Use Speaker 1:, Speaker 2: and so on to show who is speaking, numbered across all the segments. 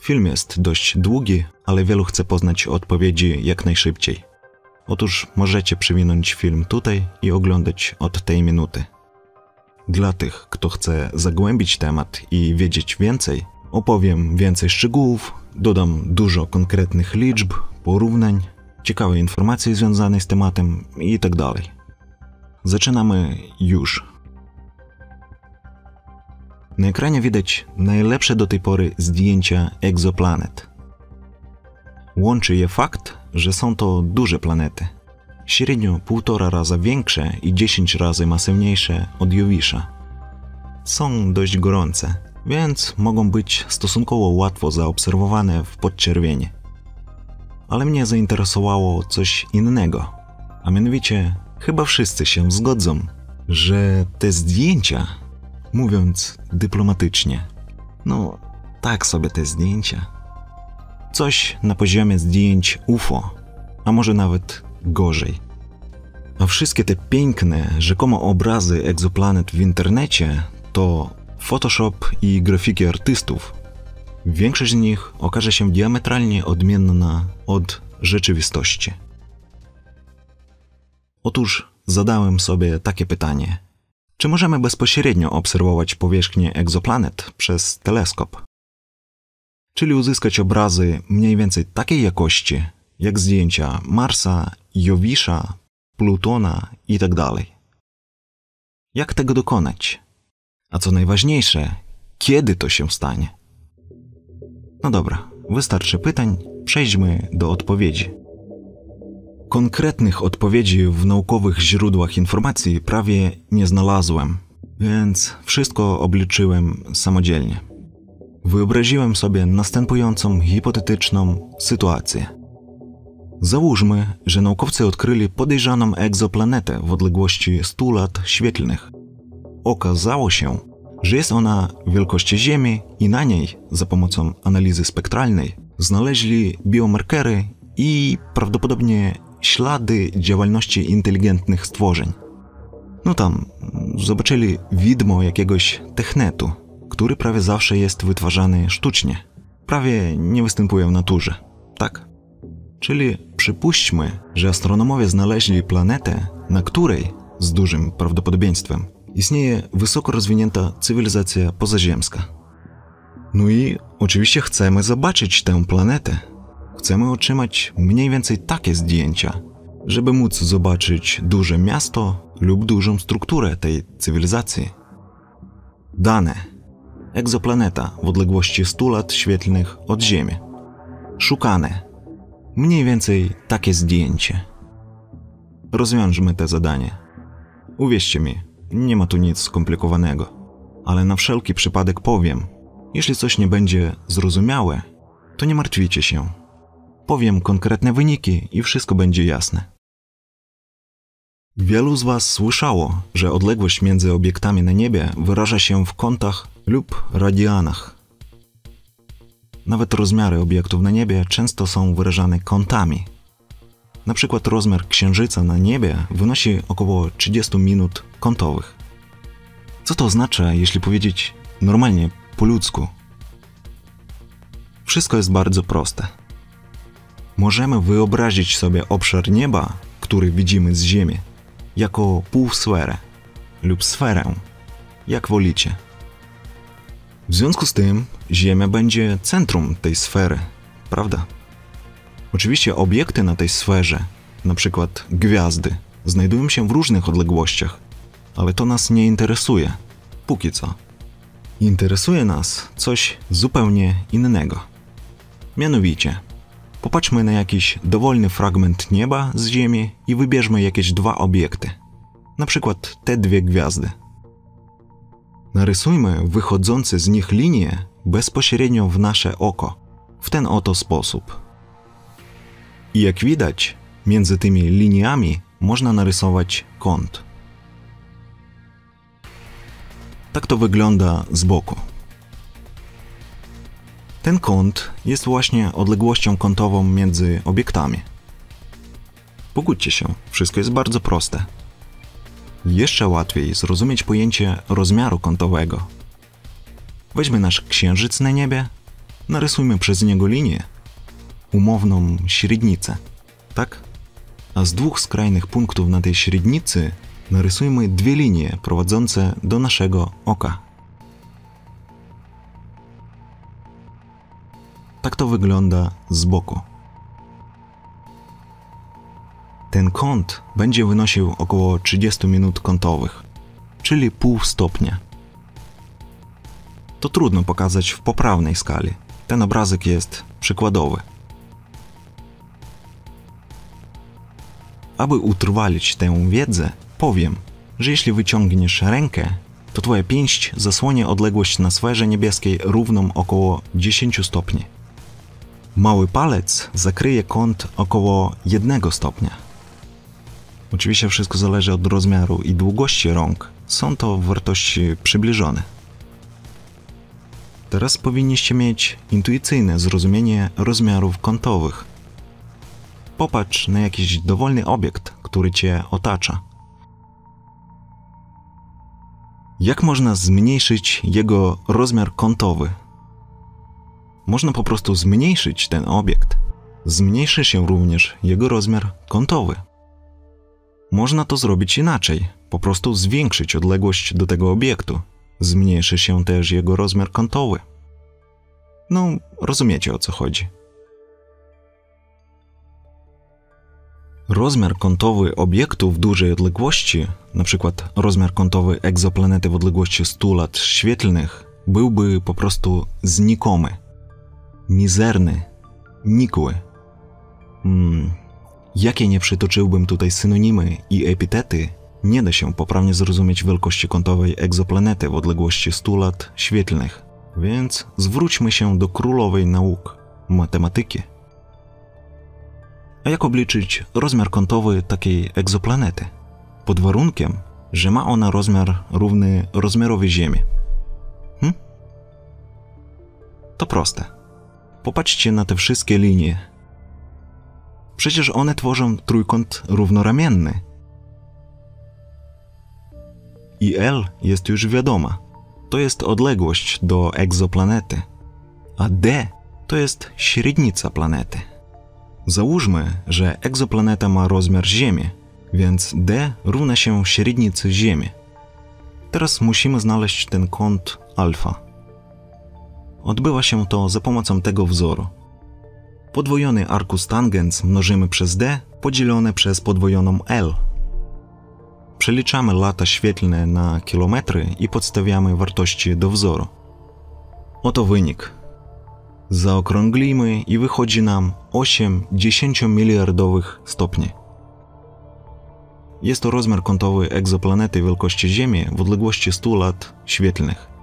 Speaker 1: Film jest dość długi, ale wielu chce poznać odpowiedzi jak najszybciej. Otóż możecie przewinąć film tutaj i oglądać od tej minuty. Dla tych, kto chce zagłębić temat i wiedzieć więcej, opowiem więcej szczegółów, dodam dużo konkretnych liczb, porównań, ciekawe informacje związane z tematem itd. Zaczynamy już. Na ekranie widać najlepsze do tej pory zdjęcia egzoplanet. Łączy je fakt, że są to duże planety. Średnio półtora raza większe i 10 razy masywniejsze od Jowisza. Są dość gorące, więc mogą być stosunkowo łatwo zaobserwowane w podczerwieni. Ale mnie zainteresowało coś innego, a mianowicie chyba wszyscy się zgodzą, że te zdjęcia, mówiąc dyplomatycznie, no tak sobie te zdjęcia, coś na poziomie zdjęć UFO, a może nawet gorzej. A wszystkie te piękne, rzekomo obrazy egzoplanet w internecie to Photoshop i grafiki artystów. Większość z nich okaże się diametralnie odmienna od rzeczywistości. Otóż zadałem sobie takie pytanie: czy możemy bezpośrednio obserwować powierzchnię egzoplanet przez teleskop? Czyli uzyskać obrazy mniej więcej takiej jakości, jak zdjęcia Marsa, Jowisza, Plutona itd. Jak tego dokonać? A co najważniejsze, kiedy to się stanie? No dobra, wystarczy pytań, przejdźmy do odpowiedzi. Konkretnych odpowiedzi w naukowych źródłach informacji prawie nie znalazłem, więc wszystko obliczyłem samodzielnie. Wyobraziłem sobie następującą hipotetyczną sytuację. Załóżmy, że naukowcy odkryli podejrzaną egzoplanetę w odległości 100 lat świetlnych. Okazało się, że jest ona wielkości Ziemi i na niej, za pomocą analizy spektralnej, znaleźli biomarkery i prawdopodobnie ślady działalności inteligentnych stworzeń. No tam, zobaczyli widmo jakiegoś technetu, który prawie zawsze jest wytwarzany sztucznie. Prawie nie występuje w naturze, tak? Czyli przypuśćmy, że astronomowie znaleźli planetę, na której, z dużym prawdopodobieństwem, istnieje wysoko rozwinięta cywilizacja pozaziemska. No i oczywiście chcemy zobaczyć tę planetę. Chcemy otrzymać mniej więcej takie zdjęcia, żeby móc zobaczyć duże miasto lub dużą strukturę tej cywilizacji. Dane. Egzoplaneta w odległości 100 lat świetlnych od Ziemi. Szukane. Mniej więcej takie zdjęcie. Rozwiążmy te zadanie. Uwierzcie mi, nie ma tu nic skomplikowanego, ale na wszelki przypadek powiem: jeśli coś nie będzie zrozumiałe, to nie martwicie się. Powiem konkretne wyniki i wszystko będzie jasne. Wielu z Was słyszało, że odległość między obiektami na niebie wyraża się w kątach lub radianach. Nawet rozmiary obiektów na niebie często są wyrażane kątami. Na przykład rozmiar księżyca na niebie wynosi około 30 minut kątowych. Co to oznacza, jeśli powiedzieć normalnie, po ludzku? Wszystko jest bardzo proste. Możemy wyobrazić sobie obszar nieba, który widzimy z Ziemi, jako półsferę lub sferę, jak wolicie. W związku z tym Ziemia będzie centrum tej sfery, prawda? Oczywiście obiekty na tej sferze, przykład gwiazdy, znajdują się w różnych odległościach, ale to nas nie interesuje, póki co. Interesuje nas coś zupełnie innego. Mianowicie, popatrzmy na jakiś dowolny fragment nieba z Ziemi i wybierzmy jakieś dwa obiekty, na przykład te dwie gwiazdy. Narysujmy wychodzące z nich linie bezpośrednio w nasze oko, w ten oto sposób. I jak widać, między tymi liniami można narysować kąt. Tak to wygląda z boku. Ten kąt jest właśnie odległością kątową między obiektami. Pogódźcie się, wszystko jest bardzo proste. Jeszcze łatwiej zrozumieć pojęcie rozmiaru kątowego. Weźmy nasz księżyc na niebie narysujmy przez niego linię, umowną średnicę, tak? A z dwóch skrajnych punktów na tej średnicy narysujmy dwie linie prowadzące do naszego oka. Tak to wygląda z boku. Ten kąt będzie wynosił około 30 minut kątowych, czyli pół stopnia. To trudno pokazać w poprawnej skali. Ten obrazek jest przykładowy. Aby utrwalić tę wiedzę, powiem, że jeśli wyciągniesz rękę, to twoja pięść zasłonie odległość na sferze niebieskiej równą około 10 stopni. Mały palec zakryje kąt około 1 stopnia. Oczywiście wszystko zależy od rozmiaru i długości rąk. Są to wartości przybliżone. Teraz powinniście mieć intuicyjne zrozumienie rozmiarów kątowych. Popatrz na jakiś dowolny obiekt, który cię otacza. Jak można zmniejszyć jego rozmiar kątowy? Można po prostu zmniejszyć ten obiekt. Zmniejszy się również jego rozmiar kątowy. Można to zrobić inaczej, po prostu zwiększyć odległość do tego obiektu. Zmniejszy się też jego rozmiar kątowy. No, rozumiecie o co chodzi. Rozmiar kątowy obiektu w dużej odległości, np. rozmiar kątowy egzoplanety w odległości 100 lat świetlnych, byłby po prostu znikomy, mizerny, nikły. Hmm, jakie nie przytoczyłbym tutaj synonimy i epitety, nie da się poprawnie zrozumieć wielkości kątowej egzoplanety w odległości 100 lat świetlnych. Więc zwróćmy się do królowej nauk matematyki. A jak obliczyć rozmiar kątowy takiej egzoplanety? Pod warunkiem, że ma ona rozmiar równy rozmiarowi Ziemi. Hm? To proste. Popatrzcie na te wszystkie linie. Przecież one tworzą trójkąt równoramienny. I L jest już wiadoma. To jest odległość do egzoplanety. A D to jest średnica planety. Załóżmy, że egzoplaneta ma rozmiar Ziemi, więc D równa się średnicy Ziemi. Teraz musimy znaleźć ten kąt alfa. Odbywa się to za pomocą tego wzoru. Podwojony arkus tangens mnożymy przez D podzielone przez podwojoną L. Przeliczamy lata świetlne na kilometry i podstawiamy wartości do wzoru. Oto wynik zaokrąglimy i wychodzi nam 8 10 miliardowych stopni. Jest to rozmiar kątowy egzoplanety wielkości Ziemi w odległości 100 lat świetlnych.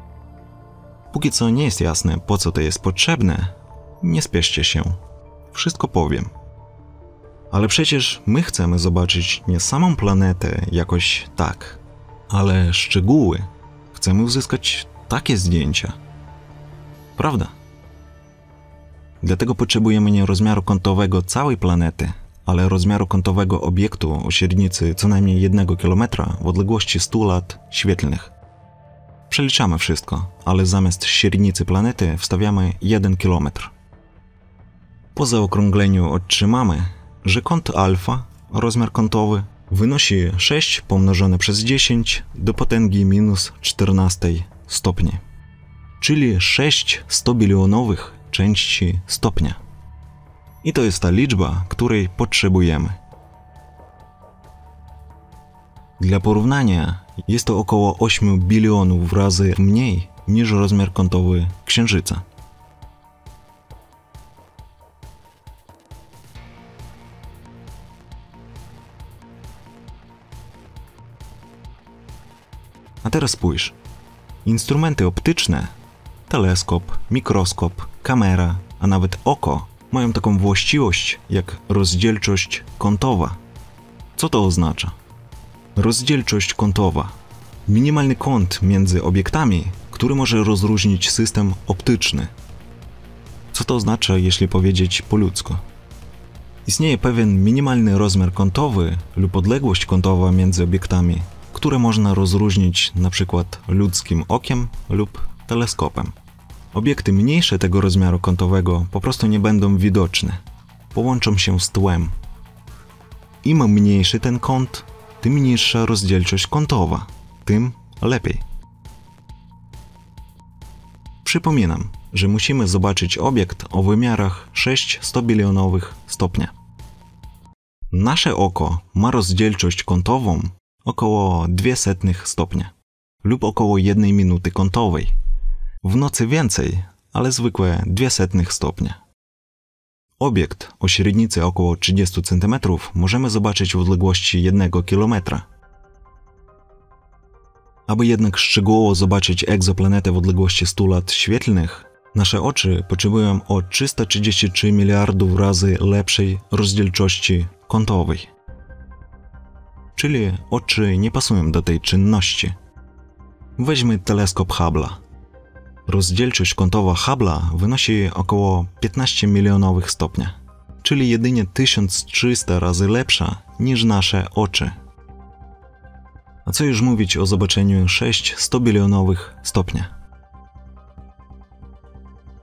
Speaker 1: Póki co nie jest jasne, po co to jest potrzebne, nie spieszcie się. Wszystko powiem. Ale przecież my chcemy zobaczyć nie samą planetę jakoś tak, ale szczegóły. Chcemy uzyskać takie zdjęcia. Prawda? Dlatego potrzebujemy nie rozmiaru kątowego całej planety, ale rozmiaru kątowego obiektu o średnicy co najmniej 1 km w odległości 100 lat świetlnych. Przeliczamy wszystko, ale zamiast średnicy planety wstawiamy 1 km. Po zaokrągleniu otrzymamy, że kąt alfa, rozmiar kątowy, wynosi 6 pomnożone przez 10 do potęgi minus 14 stopni, czyli 6 100 bilionowych części stopnia. I to jest ta liczba, której potrzebujemy. Dla porównania, jest to około 8 bilionów razy mniej niż rozmiar kątowy Księżyca. A teraz spójrz. Instrumenty optyczne, teleskop, mikroskop, kamera, a nawet oko mają taką właściwość jak rozdzielczość kątowa. Co to oznacza? Rozdzielczość kątowa. Minimalny kąt między obiektami, który może rozróżnić system optyczny. Co to oznacza, jeśli powiedzieć po ludzku? Istnieje pewien minimalny rozmiar kątowy lub odległość kątowa między obiektami, które można rozróżnić przykład ludzkim okiem lub teleskopem. Obiekty mniejsze tego rozmiaru kątowego po prostu nie będą widoczne. Połączą się z tłem. Im mniejszy ten kąt, tym niższa rozdzielczość kątowa, tym lepiej. Przypominam, że musimy zobaczyć obiekt o wymiarach 6 100-bilionowych stopnia. Nasze oko ma rozdzielczość kątową około 200 stopnia lub około 1 minuty kątowej. W nocy więcej, ale zwykłe 200 stopnia. Obiekt o średnicy około 30 cm możemy zobaczyć w odległości 1 km. Aby jednak szczegółowo zobaczyć egzoplanetę w odległości 100 lat świetlnych, nasze oczy potrzebują o 333 miliardów razy lepszej rozdzielczości kątowej. Czyli oczy nie pasują do tej czynności. Weźmy teleskop Hubble'a. Rozdzielczość kątowa Hubble'a wynosi około 15 milionowych stopnia, czyli jedynie 1300 razy lepsza niż nasze oczy. A co już mówić o zobaczeniu 6 100 bilionowych stopnia.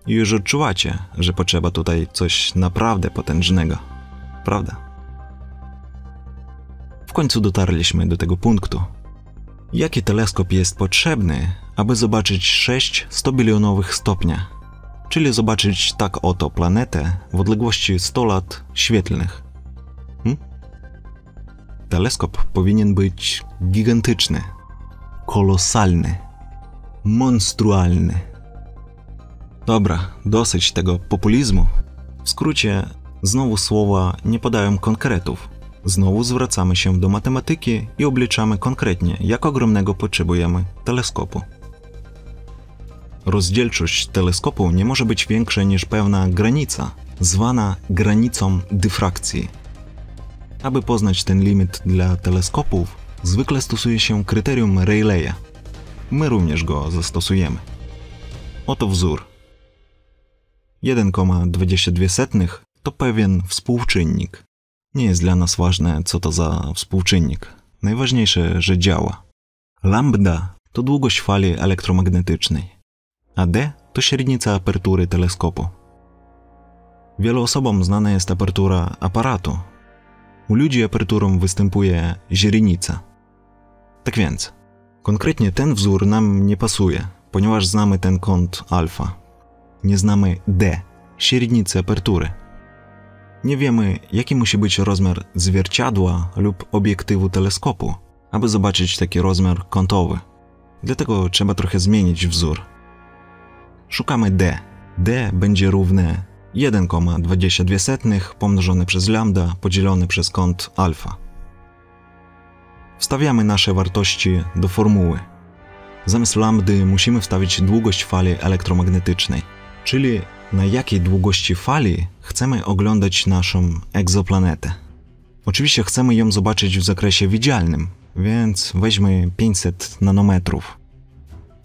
Speaker 1: Już odczuwacie, że potrzeba tutaj coś naprawdę potężnego, prawda? W końcu dotarliśmy do tego punktu. Jaki teleskop jest potrzebny, aby zobaczyć 6 100-bilionowych stopnia, czyli zobaczyć tak oto planetę w odległości 100 lat świetlnych? Hm? Teleskop powinien być gigantyczny, kolosalny, monstrualny. Dobra, dosyć tego populizmu. W skrócie, znowu słowa nie podają konkretów. Znowu zwracamy się do matematyki i obliczamy konkretnie, jak ogromnego potrzebujemy teleskopu. Rozdzielczość teleskopu nie może być większa niż pewna granica, zwana granicą dyfrakcji. Aby poznać ten limit dla teleskopów, zwykle stosuje się kryterium Rayleigha. My również go zastosujemy. Oto wzór. 1,22 to pewien współczynnik. Nie jest dla nas ważne, co to za współczynnik. Najważniejsze, że działa. Lambda to długość fali elektromagnetycznej, a d to średnica apertury teleskopu. Wielu osobom znana jest apertura aparatu. U ludzi aperturą występuje źrenica. Tak więc, konkretnie ten wzór nam nie pasuje, ponieważ znamy ten kąt alfa. Nie znamy d, średnicy apertury. Nie wiemy, jaki musi być rozmiar zwierciadła lub obiektywu teleskopu, aby zobaczyć taki rozmiar kątowy. Dlatego trzeba trochę zmienić wzór. Szukamy d. d będzie równe 1,22 pomnożone przez lambda podzielone przez kąt alfa. Wstawiamy nasze wartości do formuły. Zamiast lambdy musimy wstawić długość fali elektromagnetycznej, czyli na jakiej długości fali chcemy oglądać naszą egzoplanetę. Oczywiście chcemy ją zobaczyć w zakresie widzialnym, więc weźmy 500 nanometrów.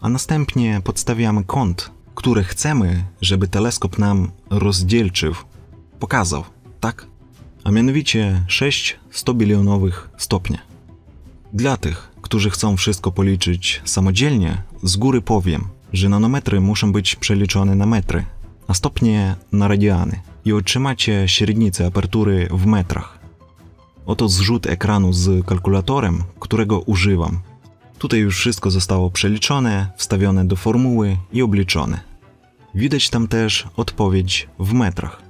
Speaker 1: A następnie podstawiamy kąt, który chcemy, żeby teleskop nam rozdzielczył, pokazał, tak? A mianowicie 6 100-bilionowych stopnia. Dla tych, którzy chcą wszystko policzyć samodzielnie, z góry powiem, że nanometry muszą być przeliczone na metry, a stopnie na radiany i otrzymacie średnicę apertury w metrach. Oto zrzut ekranu z kalkulatorem, którego używam. Tutaj już wszystko zostało przeliczone, wstawione do formuły i obliczone. Widać tam też odpowiedź w metrach.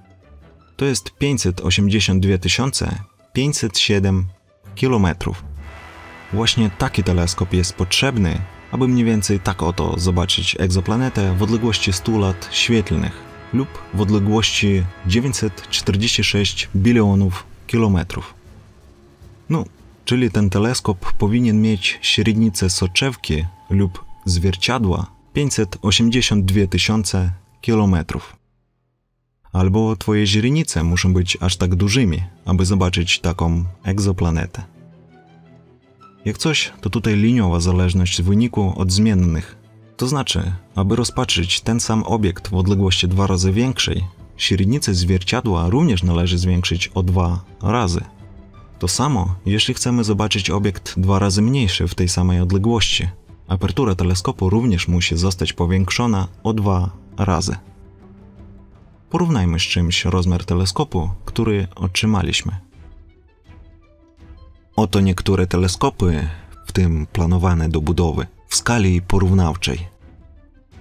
Speaker 1: To jest 582 507 km. Właśnie taki teleskop jest potrzebny, aby mniej więcej tak oto zobaczyć egzoplanetę w odległości 100 lat świetlnych lub w odległości 946 bilionów kilometrów. No, czyli ten teleskop powinien mieć średnicę soczewki lub zwierciadła 582 tysiące kilometrów. Albo twoje źrenice muszą być aż tak dużymi, aby zobaczyć taką egzoplanetę. Jak coś, to tutaj liniowa zależność wyniku od zmiennych. To znaczy, aby rozpatrzyć ten sam obiekt w odległości dwa razy większej, średnicę zwierciadła również należy zwiększyć o dwa razy. To samo, jeśli chcemy zobaczyć obiekt dwa razy mniejszy w tej samej odległości. Apertura teleskopu również musi zostać powiększona o dwa razy. Porównajmy z czymś rozmiar teleskopu, który otrzymaliśmy. Oto niektóre teleskopy, w tym planowane do budowy, w skali porównawczej.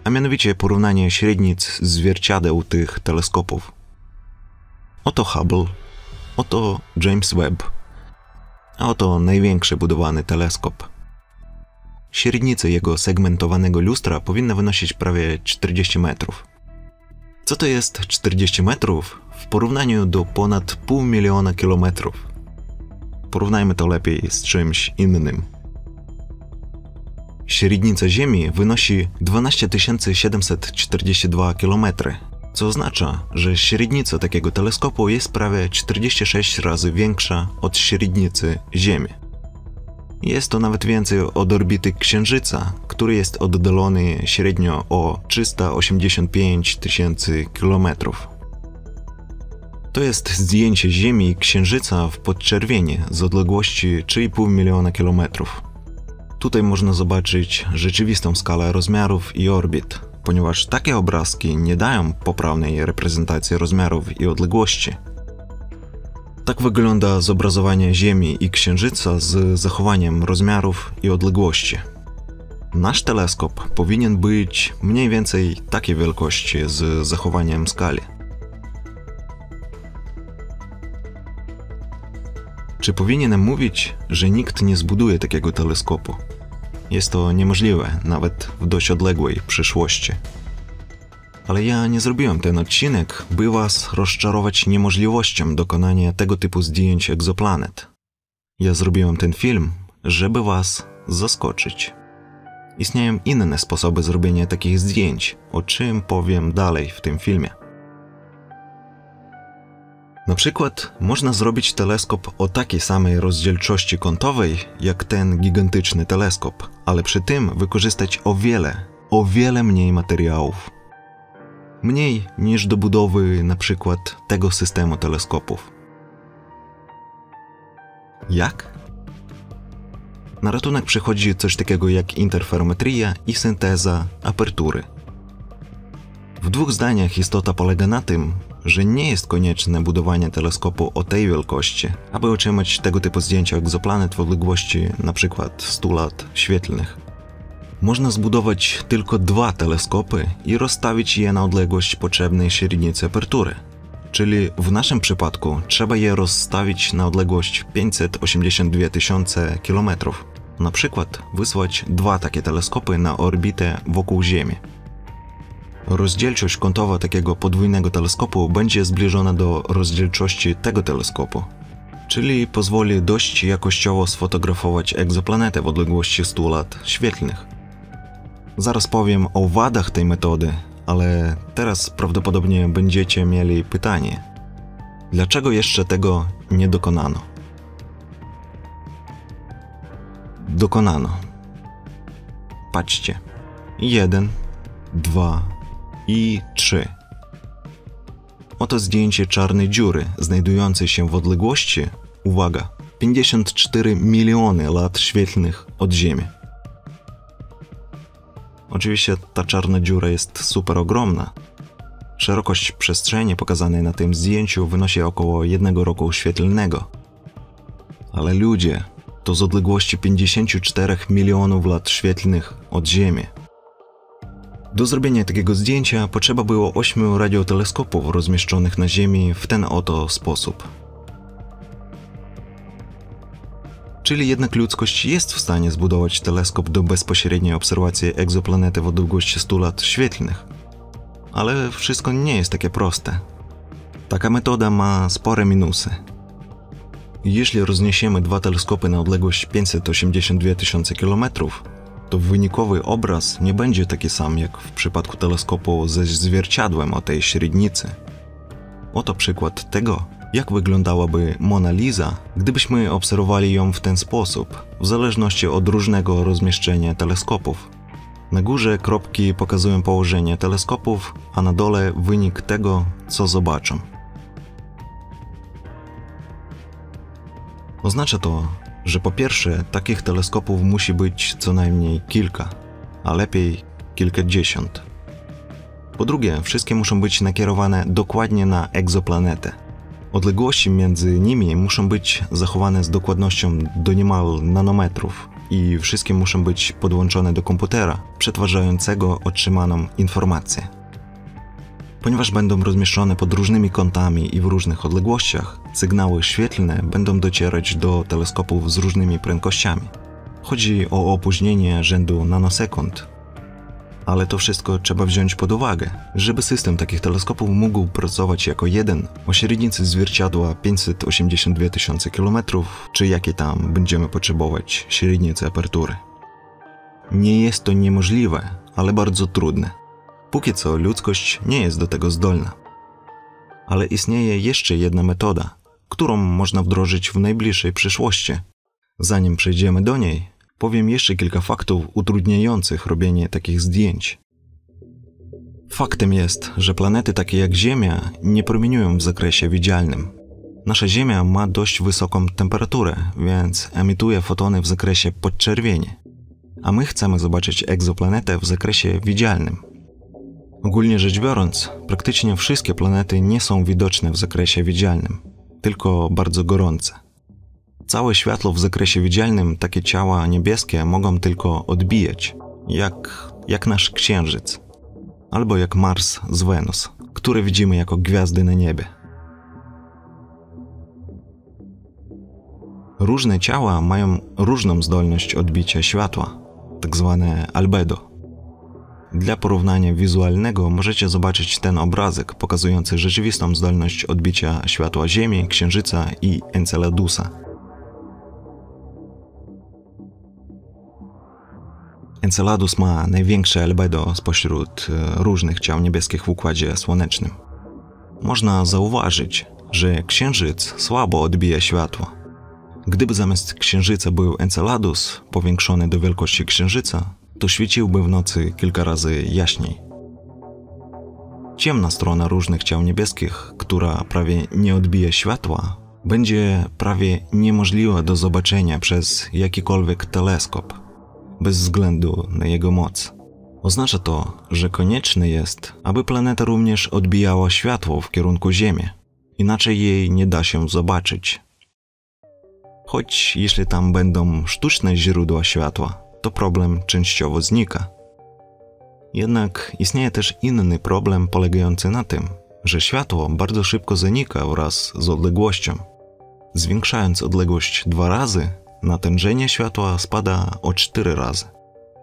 Speaker 1: A mianowicie porównanie średnic zwierciadeł tych teleskopów. Oto Hubble, oto James Webb, oto największy budowany teleskop. Średnica jego segmentowanego lustra powinna wynosić prawie 40 metrów. Co to jest 40 metrów w porównaniu do ponad pół miliona kilometrów? Porównajmy to lepiej z czymś innym. Średnica Ziemi wynosi 12 742 km, co oznacza, że średnica takiego teleskopu jest prawie 46 razy większa od średnicy Ziemi. Jest to nawet więcej od orbity Księżyca, który jest oddalony średnio o 385 tysięcy kilometrów. To jest zdjęcie Ziemi i Księżyca w podczerwieni z odległości 3,5 miliona kilometrów. Tutaj można zobaczyć rzeczywistą skalę rozmiarów i orbit, ponieważ takie obrazki nie dają poprawnej reprezentacji rozmiarów i odległości. Tak wygląda zobrazowanie Ziemi i Księżyca z zachowaniem rozmiarów i odległości. Nasz teleskop powinien być mniej więcej takiej wielkości z zachowaniem skali. Czy powinienem mówić, że nikt nie zbuduje takiego teleskopu? Jest to niemożliwe, nawet w dość odległej przyszłości. Ale ja nie zrobiłem ten odcinek, by was rozczarować niemożliwością dokonania tego typu zdjęć egzoplanet. Ja zrobiłem ten film, żeby was zaskoczyć. Istnieją inne sposoby zrobienia takich zdjęć, o czym powiem dalej w tym filmie. Na przykład można zrobić teleskop o takiej samej rozdzielczości kątowej jak ten gigantyczny teleskop, ale przy tym wykorzystać o wiele, o wiele mniej materiałów. Mniej niż do budowy na przykład tego systemu teleskopów. Jak? Na ratunek przychodzi coś takiego jak interferometria i synteza apertury. W dwóch zdaniach istota polega na tym, że nie jest konieczne budowanie teleskopu o tej wielkości, aby otrzymać tego typu zdjęcia egzoplanet w odległości np. 100 lat świetlnych. Można zbudować tylko dwa teleskopy i rozstawić je na odległość potrzebnej średnicy apertury. Czyli w naszym przypadku trzeba je rozstawić na odległość 582 tysiące kilometrów. Na przykład wysłać dwa takie teleskopy na orbitę wokół Ziemi. Rozdzielczość kątowa takiego podwójnego teleskopu będzie zbliżona do rozdzielczości tego teleskopu, czyli pozwoli dość jakościowo sfotografować egzoplanetę w odległości 100 lat świetlnych. Zaraz powiem o wadach tej metody, ale teraz prawdopodobnie będziecie mieli pytanie: dlaczego jeszcze tego nie dokonano? Dokonano. Patrzcie. Jeden, dwa, i 3. Oto zdjęcie czarnej dziury, znajdującej się w odległości, uwaga, 54 miliony lat świetlnych od Ziemi. Oczywiście ta czarna dziura jest super ogromna. Szerokość przestrzeni pokazanej na tym zdjęciu wynosi około jednego roku świetlnego. Ale ludzie, to z odległości 54 milionów lat świetlnych od Ziemi. Do zrobienia takiego zdjęcia potrzeba było ośmiu radioteleskopów rozmieszczonych na Ziemi w ten oto sposób. Czyli jednak ludzkość jest w stanie zbudować teleskop do bezpośredniej obserwacji egzoplanety w odległości 100 lat świetlnych. Ale wszystko nie jest takie proste. Taka metoda ma spore minusy. Jeśli rozniesiemy dwa teleskopy na odległość 582 tysiące kilometrów, to wynikowy obraz nie będzie taki sam jak w przypadku teleskopu ze zwierciadłem o tej średnicy. Oto przykład tego, jak wyglądałaby Mona Lisa, gdybyśmy obserwowali ją w ten sposób, w zależności od różnego rozmieszczenia teleskopów. Na górze kropki pokazują położenie teleskopów, a na dole wynik tego, co zobaczą. Oznacza to, że po pierwsze takich teleskopów musi być co najmniej kilka, a lepiej kilkadziesiąt. Po drugie, wszystkie muszą być nakierowane dokładnie na egzoplanetę. Odległości między nimi muszą być zachowane z dokładnością do niemal nanometrów i wszystkie muszą być podłączone do komputera przetwarzającego otrzymaną informację. Ponieważ będą rozmieszczone pod różnymi kątami i w różnych odległościach, sygnały świetlne będą docierać do teleskopów z różnymi prędkościami. Chodzi o opóźnienie rzędu nanosekund. Ale to wszystko trzeba wziąć pod uwagę, żeby system takich teleskopów mógł pracować jako jeden o średnicy zwierciadła 582 tysiące km, czy jakie tam będziemy potrzebować średnicy apertury. Nie jest to niemożliwe, ale bardzo trudne. Póki co ludzkość nie jest do tego zdolna. Ale istnieje jeszcze jedna metoda, którą można wdrożyć w najbliższej przyszłości. Zanim przejdziemy do niej, powiem jeszcze kilka faktów utrudniających robienie takich zdjęć. Faktem jest, że planety takie jak Ziemia nie promieniują w zakresie widzialnym. Nasza Ziemia ma dość wysoką temperaturę, więc emituje fotony w zakresie podczerwieni, a my chcemy zobaczyć egzoplanetę w zakresie widzialnym. Ogólnie rzecz biorąc, praktycznie wszystkie planety nie są widoczne w zakresie widzialnym, tylko bardzo gorące. Całe światło w zakresie widzialnym takie ciała niebieskie mogą tylko odbijać, jak, jak nasz Księżyc, albo jak Mars z Wenus, które widzimy jako gwiazdy na niebie. Różne ciała mają różną zdolność odbicia światła, tak zwane albedo. Dla porównania wizualnego możecie zobaczyć ten obrazek pokazujący rzeczywistą zdolność odbicia światła Ziemi, Księżyca i Enceladusa. Enceladus ma największe albedo spośród e, różnych ciał niebieskich w Układzie Słonecznym. Można zauważyć, że Księżyc słabo odbija światło. Gdyby zamiast Księżyca był Enceladus powiększony do wielkości Księżyca, to świeciłby w nocy kilka razy jaśniej. Ciemna strona różnych ciał niebieskich, która prawie nie odbija światła, będzie prawie niemożliwa do zobaczenia przez jakikolwiek teleskop, bez względu na jego moc. Oznacza to, że konieczne jest, aby planeta również odbijała światło w kierunku Ziemi, inaczej jej nie da się zobaczyć. Choć jeśli tam będą sztuczne źródła światła, to problem częściowo znika. Jednak istnieje też inny problem polegający na tym, że światło bardzo szybko zanika wraz z odległością. Zwiększając odległość dwa razy, natężenie światła spada o cztery razy.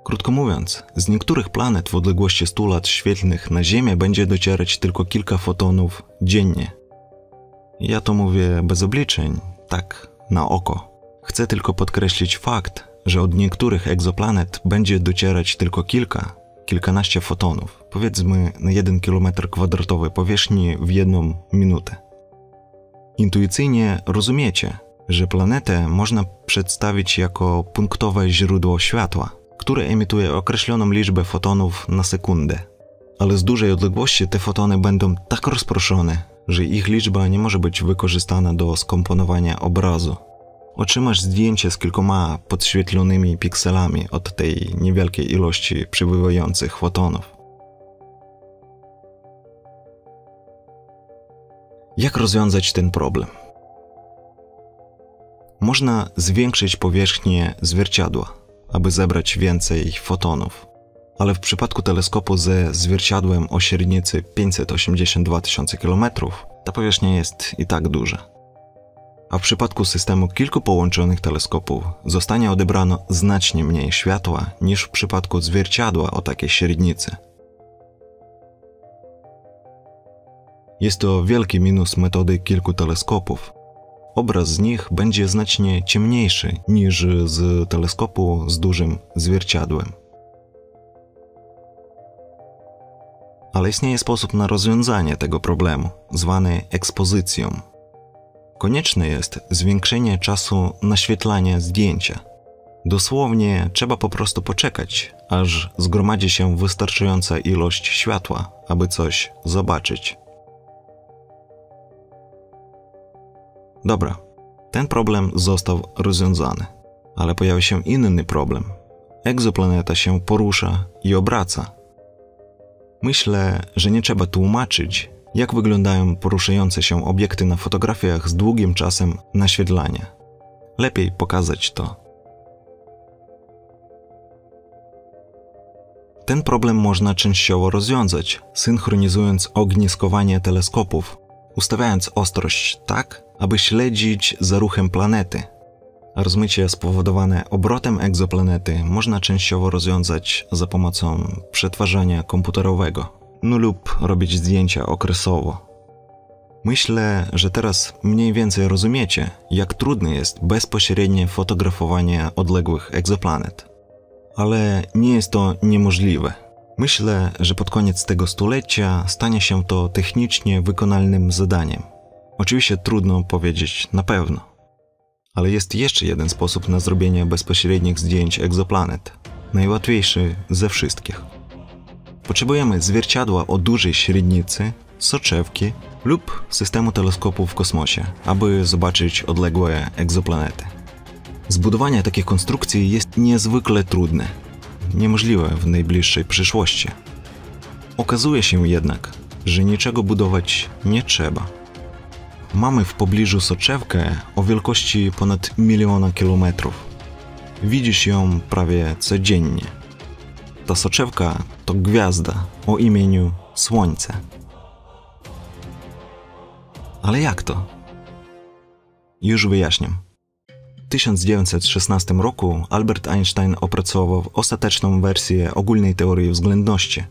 Speaker 1: Krótko mówiąc, z niektórych planet w odległości 100 lat świetlnych na Ziemię będzie docierać tylko kilka fotonów dziennie. Ja to mówię bez obliczeń, tak, na oko. Chcę tylko podkreślić fakt, że od niektórych egzoplanet będzie docierać tylko kilka, kilkanaście fotonów, powiedzmy na 1 km kwadratowy powierzchni w jedną minutę. Intuicyjnie rozumiecie, że planetę można przedstawić jako punktowe źródło światła, które emituje określoną liczbę fotonów na sekundę. Ale z dużej odległości te fotony będą tak rozproszone, że ich liczba nie może być wykorzystana do skomponowania obrazu otrzymasz zdjęcie z kilkoma podświetlonymi pikselami od tej niewielkiej ilości przybywających fotonów. Jak rozwiązać ten problem? Można zwiększyć powierzchnię zwierciadła, aby zebrać więcej fotonów, ale w przypadku teleskopu ze zwierciadłem o średnicy 582 tysiące km ta powierzchnia jest i tak duża a w przypadku systemu kilku połączonych teleskopów zostanie odebrano znacznie mniej światła niż w przypadku zwierciadła o takiej średnicy. Jest to wielki minus metody kilku teleskopów. Obraz z nich będzie znacznie ciemniejszy niż z teleskopu z dużym zwierciadłem. Ale istnieje sposób na rozwiązanie tego problemu, zwany ekspozycją. Konieczne jest zwiększenie czasu naświetlania zdjęcia. Dosłownie trzeba po prostu poczekać, aż zgromadzi się wystarczająca ilość światła, aby coś zobaczyć. Dobra, ten problem został rozwiązany, ale pojawia się inny problem. Egzoplaneta się porusza i obraca. Myślę, że nie trzeba tłumaczyć, jak wyglądają poruszające się obiekty na fotografiach z długim czasem naświetlania. Lepiej pokazać to. Ten problem można częściowo rozwiązać, synchronizując ogniskowanie teleskopów, ustawiając ostrość tak, aby śledzić za ruchem planety. Rozmycie spowodowane obrotem egzoplanety można częściowo rozwiązać za pomocą przetwarzania komputerowego, no lub robić zdjęcia okresowo. Myślę, że teraz mniej więcej rozumiecie, jak trudne jest bezpośrednie fotografowanie odległych egzoplanet. Ale nie jest to niemożliwe. Myślę, że pod koniec tego stulecia stanie się to technicznie wykonalnym zadaniem. Oczywiście trudno powiedzieć na pewno. Ale jest jeszcze jeden sposób na zrobienie bezpośrednich zdjęć egzoplanet. Najłatwiejszy ze wszystkich. Potrzebujemy zwierciadła o dużej średnicy, soczewki lub systemu teleskopów w kosmosie, aby zobaczyć odległe egzoplanety. Zbudowanie takich konstrukcji jest niezwykle trudne, niemożliwe w najbliższej przyszłości. Okazuje się jednak, że niczego budować nie trzeba. Mamy w pobliżu soczewkę o wielkości ponad miliona kilometrów. Widzisz ją prawie codziennie. Ta soczewka to gwiazda o imieniu Słońce. Ale jak to? Już wyjaśniam. W 1916 roku Albert Einstein opracował ostateczną wersję ogólnej teorii względności,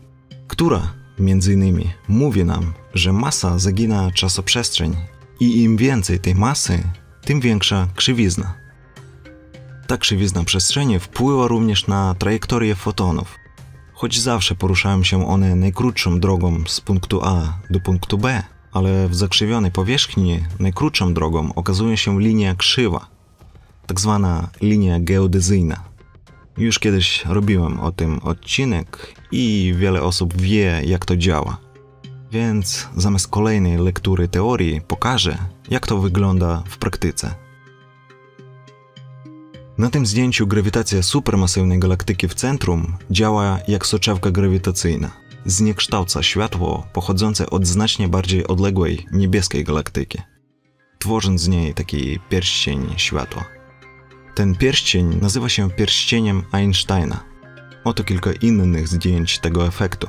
Speaker 1: która między innymi mówi nam, że masa zagina czasoprzestrzeń i im więcej tej masy, tym większa krzywizna. Ta krzywizna przestrzeni wpływa również na trajektorię fotonów. Choć zawsze poruszają się one najkrótszą drogą z punktu A do punktu B, ale w zakrzywionej powierzchni najkrótszą drogą okazuje się linia krzywa, tak zwana linia geodezyjna. Już kiedyś robiłem o tym odcinek i wiele osób wie, jak to działa. Więc zamiast kolejnej lektury teorii pokażę, jak to wygląda w praktyce. Na tym zdjęciu grawitacja supermasywnej galaktyki w centrum działa jak soczewka grawitacyjna. Zniekształca światło pochodzące od znacznie bardziej odległej niebieskiej galaktyki, tworząc z niej taki pierścień światła. Ten pierścień nazywa się pierścieniem Einsteina. Oto kilka innych zdjęć tego efektu.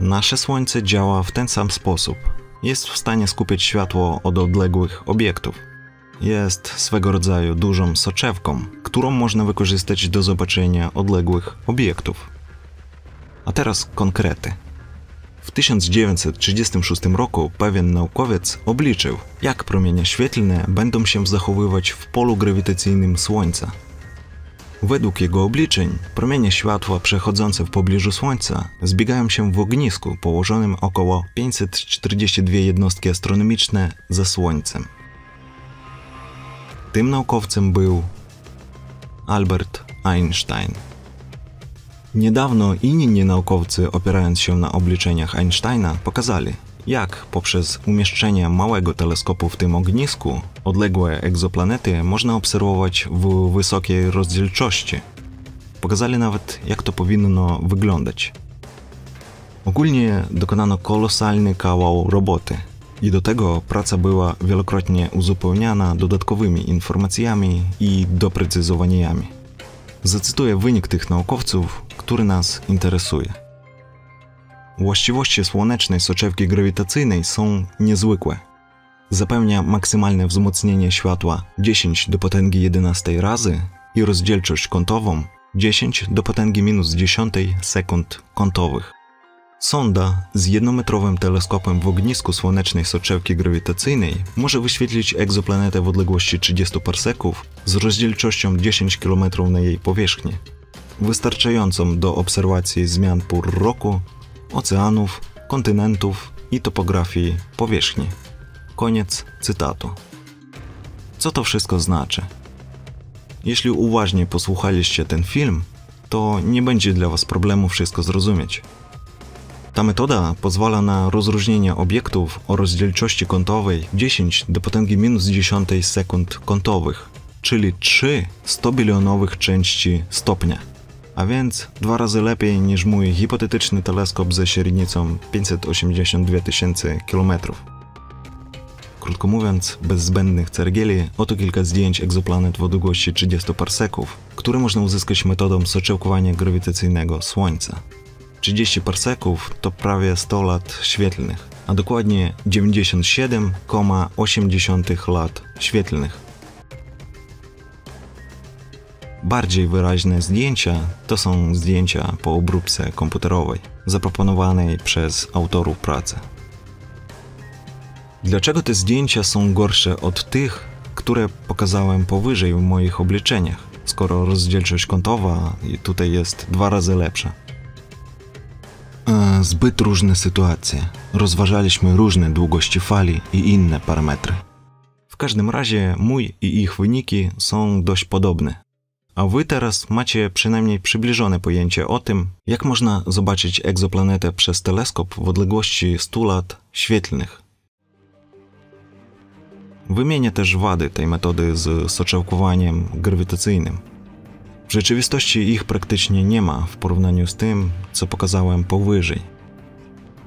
Speaker 1: Nasze Słońce działa w ten sam sposób. Jest w stanie skupiać światło od odległych obiektów. Jest swego rodzaju dużą soczewką, którą można wykorzystać do zobaczenia odległych obiektów. A teraz konkrety. W 1936 roku pewien naukowiec obliczył, jak promienie świetlne będą się zachowywać w polu grawitacyjnym Słońca. Według jego obliczeń, promienie światła przechodzące w pobliżu Słońca zbiegają się w ognisku położonym około 542 jednostki astronomiczne za Słońcem. Tym naukowcem był Albert Einstein. Niedawno inni naukowcy, opierając się na obliczeniach Einsteina, pokazali, jak poprzez umieszczenie małego teleskopu w tym ognisku odległe egzoplanety można obserwować w wysokiej rozdzielczości. Pokazali nawet, jak to powinno wyglądać. Ogólnie dokonano kolosalny kawał roboty i do tego praca była wielokrotnie uzupełniana dodatkowymi informacjami i doprecyzowaniami. Zacytuję wynik tych naukowców, który nas interesuje. Właściwości słonecznej soczewki grawitacyjnej są niezwykłe. Zapewnia maksymalne wzmocnienie światła 10 do potęgi 11 razy i rozdzielczość kątową 10 do potęgi minus 10 sekund kątowych. Sonda z jednometrowym teleskopem w ognisku słonecznej soczewki grawitacyjnej może wyświetlić egzoplanetę w odległości 30 parseków z rozdzielczością 10 km na jej powierzchni, wystarczającą do obserwacji zmian pór roku, oceanów, kontynentów i topografii powierzchni. Koniec cytatu. Co to wszystko znaczy? Jeśli uważnie posłuchaliście ten film, to nie będzie dla Was problemu wszystko zrozumieć. Ta metoda pozwala na rozróżnienie obiektów o rozdzielczości kątowej 10 do potęgi minus 10 sekund kątowych, czyli 3 100 bilionowych części stopnia. a więc dwa razy lepiej niż mój hipotetyczny teleskop ze średnicą 582 tysięcy kilometrów. Krótko mówiąc, bez zbędnych cergieli, oto kilka zdjęć egzoplanet w odległości 30 parseków, które można uzyskać metodą soczewkowania grawitacyjnego Słońca. 30 parseków to prawie 100 lat świetlnych, a dokładnie 97,8 lat świetlnych. Bardziej wyraźne zdjęcia to są zdjęcia po obróbce komputerowej, zaproponowanej przez autorów pracy. Dlaczego te zdjęcia są gorsze od tych, które pokazałem powyżej w moich obliczeniach, skoro rozdzielczość kątowa tutaj jest dwa razy lepsza? E, zbyt różne sytuacje. Rozważaliśmy różne długości fali i inne parametry. W każdym razie mój i ich wyniki są dość podobne. A wy teraz macie przynajmniej przybliżone pojęcie o tym, jak można zobaczyć egzoplanetę przez teleskop w odległości 100 lat świetlnych. Wymienię też wady tej metody z soczewkowaniem grawitacyjnym. W rzeczywistości ich praktycznie nie ma w porównaniu z tym, co pokazałem powyżej.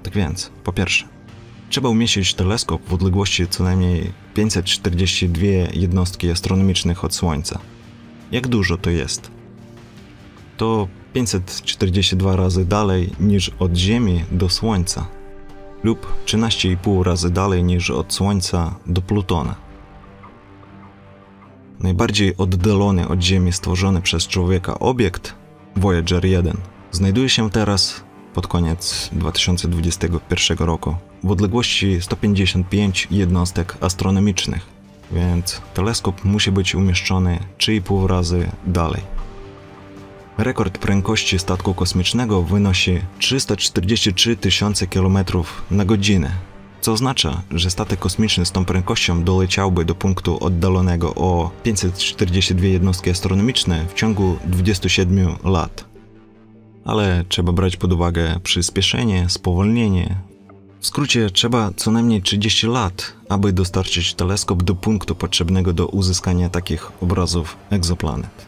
Speaker 1: Tak więc, po pierwsze, trzeba umieścić teleskop w odległości co najmniej 542 jednostki astronomicznych od Słońca. Jak dużo to jest? To 542 razy dalej niż od Ziemi do Słońca lub 13,5 razy dalej niż od Słońca do Plutona. Najbardziej oddalony od Ziemi stworzony przez człowieka obiekt, Voyager 1, znajduje się teraz, pod koniec 2021 roku, w odległości 155 jednostek astronomicznych, więc teleskop musi być umieszczony 3,5 razy dalej. Rekord prędkości statku kosmicznego wynosi 343 tysiące km na godzinę, co oznacza, że statek kosmiczny z tą prędkością doleciałby do punktu oddalonego o 542 jednostki astronomiczne w ciągu 27 lat. Ale trzeba brać pod uwagę przyspieszenie, spowolnienie. W skrócie trzeba co najmniej 30 lat, aby dostarczyć teleskop do punktu potrzebnego do uzyskania takich obrazów egzoplanet.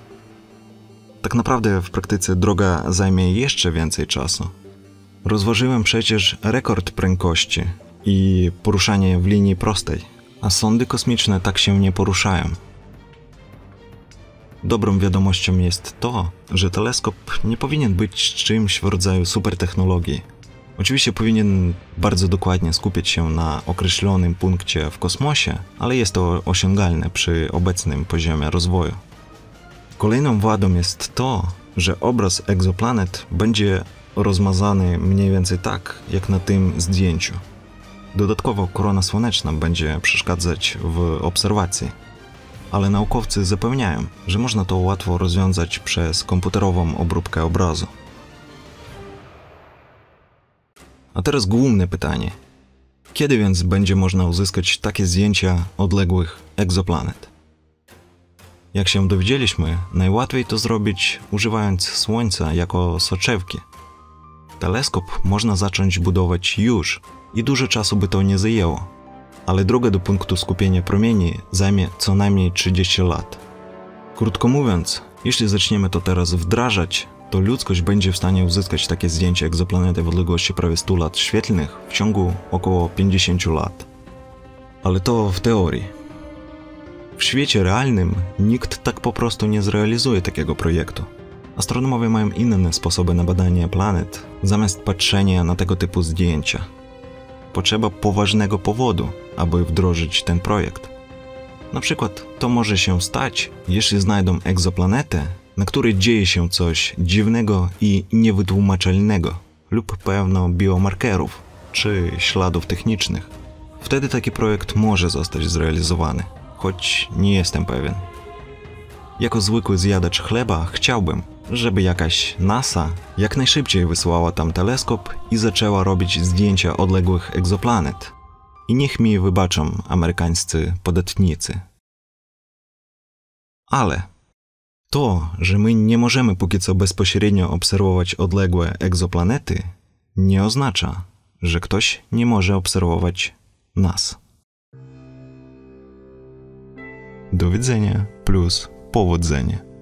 Speaker 1: Tak naprawdę w praktyce droga zajmie jeszcze więcej czasu. Rozważyłem przecież rekord prędkości i poruszanie w linii prostej, a sondy kosmiczne tak się nie poruszają. Dobrą wiadomością jest to, że teleskop nie powinien być czymś w rodzaju supertechnologii. Oczywiście powinien bardzo dokładnie skupiać się na określonym punkcie w kosmosie, ale jest to osiągalne przy obecnym poziomie rozwoju. Kolejną wadą jest to, że obraz egzoplanet będzie rozmazany mniej więcej tak, jak na tym zdjęciu. Dodatkowo korona słoneczna będzie przeszkadzać w obserwacji. Ale naukowcy zapewniają, że można to łatwo rozwiązać przez komputerową obróbkę obrazu. A teraz główne pytanie. Kiedy więc będzie można uzyskać takie zdjęcia odległych egzoplanet? Jak się dowiedzieliśmy, najłatwiej to zrobić używając Słońca jako soczewki. Teleskop można zacząć budować już i dużo czasu by to nie zajęło, ale droga do punktu skupienia promieni zajmie co najmniej 30 lat. Krótko mówiąc, jeśli zaczniemy to teraz wdrażać, to ludzkość będzie w stanie uzyskać takie zdjęcie egzoplanety w odległości prawie 100 lat świetlnych w ciągu około 50 lat. Ale to w teorii. W świecie realnym nikt tak po prostu nie zrealizuje takiego projektu. Astronomowie mają inne sposoby na badanie planet, zamiast patrzenia na tego typu zdjęcia. Potrzeba poważnego powodu, aby wdrożyć ten projekt. Na przykład to może się stać, jeśli znajdą egzoplanetę, na której dzieje się coś dziwnego i niewytłumaczalnego, lub pełno biomarkerów czy śladów technicznych. Wtedy taki projekt może zostać zrealizowany choć nie jestem pewien. Jako zwykły zjadacz chleba chciałbym, żeby jakaś NASA jak najszybciej wysłała tam teleskop i zaczęła robić zdjęcia odległych egzoplanet. I niech mi wybaczą amerykańscy podatnicy. Ale to, że my nie możemy póki co bezpośrednio obserwować odległe egzoplanety, nie oznacza, że ktoś nie może obserwować nas. Do widzenia plus powodzenie.